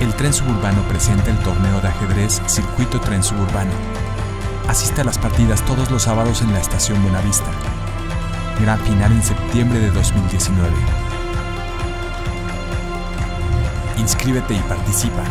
el tren suburbano presenta el torneo de ajedrez Circuito Tren Suburbano. Asiste a las partidas todos los sábados en la estación Buenavista. Gran final en septiembre de 2019. Inscríbete y participa.